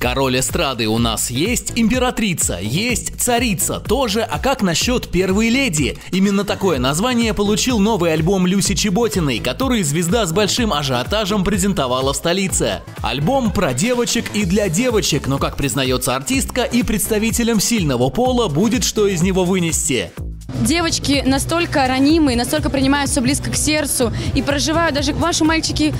Король эстрады у нас есть, императрица, есть царица тоже, а как насчет первой леди? Именно такое название получил новый альбом Люси Чеботиной, который звезда с большим ажиотажем презентовала в столице. Альбом про девочек и для девочек, но как признается артистка, и представителям сильного пола будет что из него вынести. Девочки настолько ранимые, настолько принимают все близко к сердцу и проживают даже ваши мальчики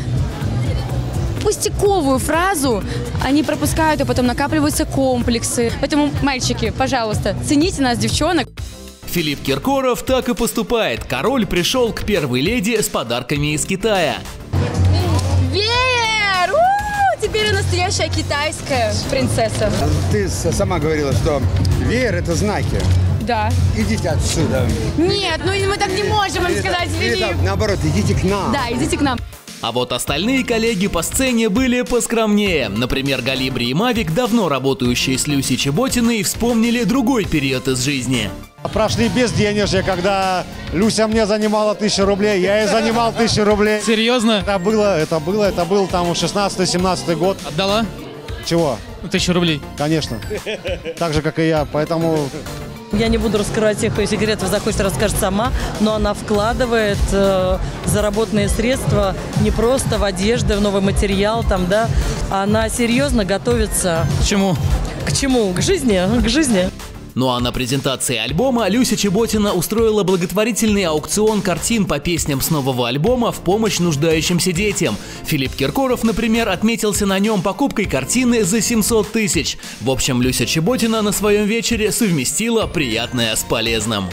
пустяковую фразу, они пропускают, и потом накапливаются комплексы. Поэтому, мальчики, пожалуйста, цените нас, девчонок. Филипп Киркоров так и поступает. Король пришел к первой леди с подарками из Китая. Веер! У, теперь настоящая китайская принцесса. Ты сама говорила, что веер это знаки. Да. Идите отсюда. Нет, ну мы так не можем вам Или сказать, или Филипп. так, наоборот, идите к нам. Да, идите к нам. А вот остальные коллеги по сцене были поскромнее. Например, Галибри и Мавик, давно работающие с Люси Чеботиной, вспомнили другой период из жизни. Прошли без денежья, когда Люся мне занимала тысячу рублей, я ей занимал тысячу рублей. Серьезно? Это было, это было, это был там 16-17 год. Отдала? Чего? Тысячу рублей. Конечно. Так же, как и я. Поэтому Я не буду раскрывать всех ее секретов, захочет расскажет сама, но она вкладывает э, заработанные средства не просто в одежду, в новый материал, там, да, она серьезно готовится К чему? к чему? К жизни, к жизни. Ну а на презентации альбома Люся Чеботина устроила благотворительный аукцион картин по песням с нового альбома в помощь нуждающимся детям. Филипп Киркоров, например, отметился на нем покупкой картины за 700 тысяч. В общем, Люся Чеботина на своем вечере совместила приятное с полезным.